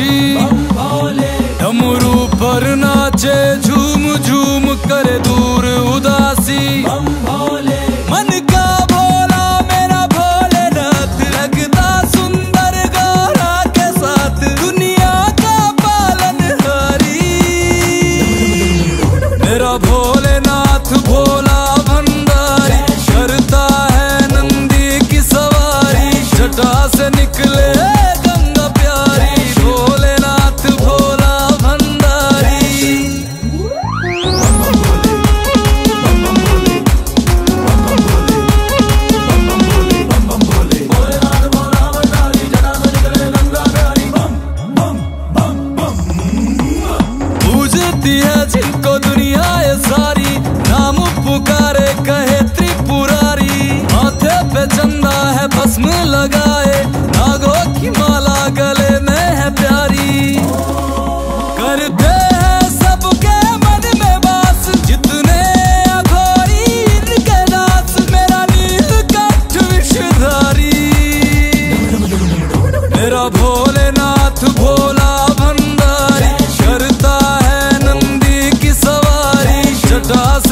काशी डमरू पर नाचे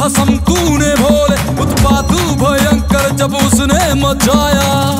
भस्म तूने भोले उत्पादू भयंकर जब उसने मचाया।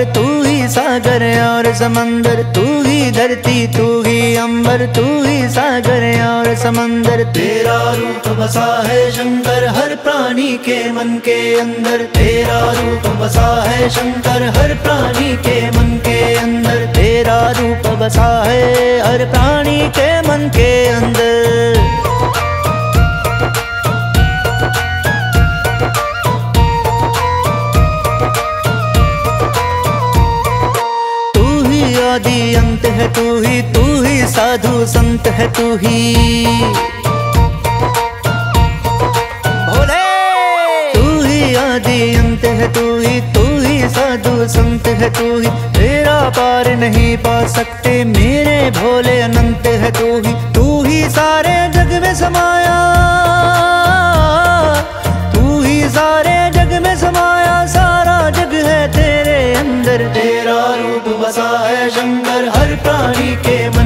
अंबर तू ही सागर और समंदर। तू ही धरती, तू ही अंबर। तू ही सागर और समंदर। तेरा रूप बसा है शंकर, हर प्राणी के मन के अंदर। तेरा रूप बसा है शंकर, हर प्राणी के मन के अंदर। तेरा रूप बसा है हर प्राणी के मन के अंदर। साधु संत है तू ही। भोले तू ही आदि अंत है तू ही तू ही साधु संत है तू ही। तेरा पार नहीं पा सकते, मेरे भोले अनंत है तू ही। तू ही सारे जग में समाया, तू ही सारे जग में समाया, सारा जग है तेरे अंदर। तेरा रूप बसा है शंकर हर प्राणी के मन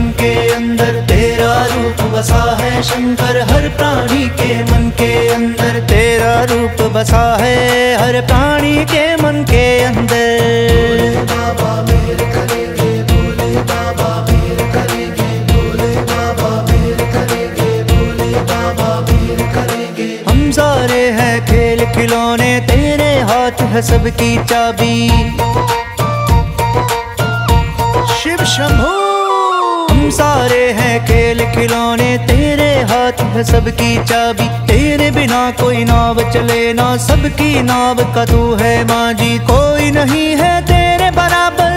शंकर हर प्राणी के मन के अंदर तेरा रूप बसा है। हर प्राणी के मन के अंदर। हम सारे हैं खेल खिलौने, तेरे हाथ है सबकी चाबी। शिव शंभू सारे हैं खेल खिलौने, तेरे हाथ है सबकी चाबी। तेरे बिना कोई नाव चले ना, सबकी नाव का तू है माजी। कोई नहीं है तेरे बराबर,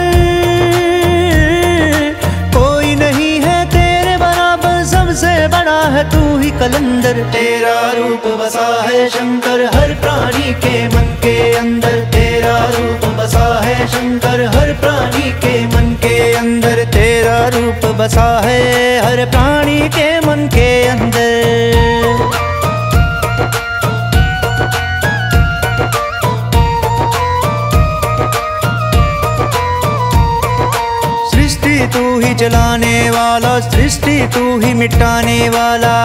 कोई नहीं है तेरे बराबर। सबसे बड़ा है तू ही कलंदर। तेरा रूप बसा है शंकर, हर प्राणी के मन के अंदर। तेरा रूप बसा है शंकर, हर प्राणी के मन बसा है हर प्राणी के मन के अंदर। सृष्टि तू ही चलाने वाला, सृष्टि तू ही मिटाने वाला।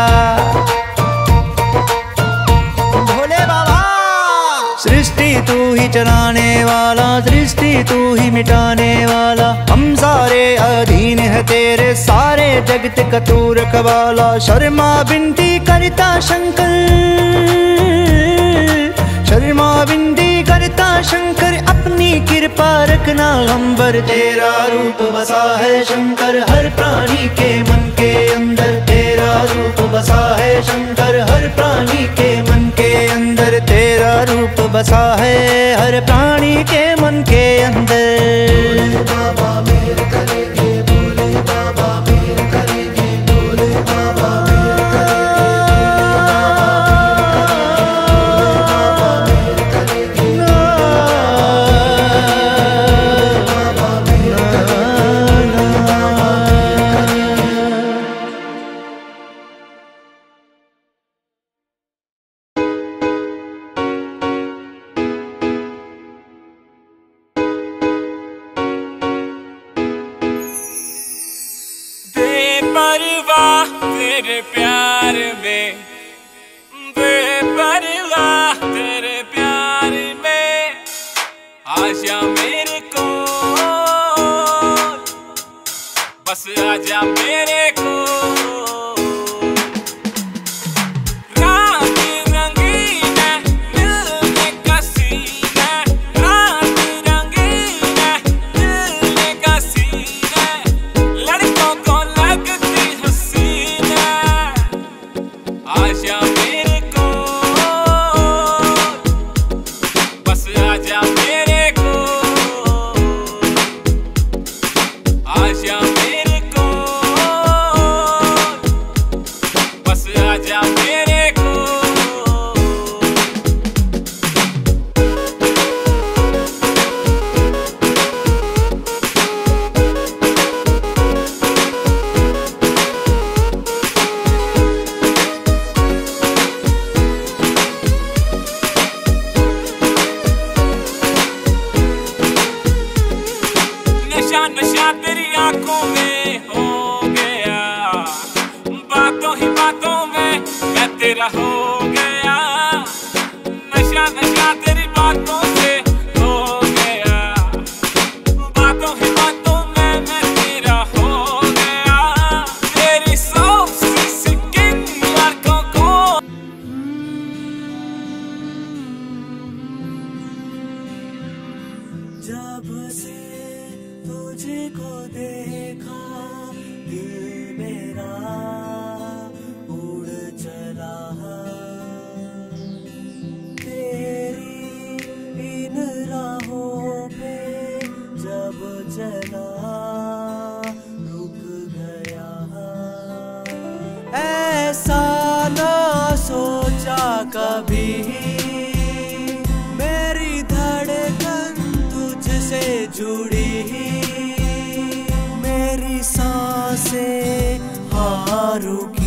तू ही चलाने वाला सृष्टि तू ही मिटाने वाला। हम सारे अधीन है तेरे, सारे जगत का तू रखवाला शर्मा बिनती करता शंकर, शर्मा बिंदी करता शंकर, अपनी कृपा रखना अंबर तेरा रूप बसा है शंकर, हर प्राणी के मन के अंदर। तेरा रूप बसा है शंकर, हर प्राणी के मन के बसा है हर प्राणी के मन के अंदर। बेपरवाह तेरे प्यार में। बेपरवाह तेरे प्यार में। आजा मेरे को। बस आजा मेरे मैं तेरा जुड़ी मेरी साँसें हारू रुकी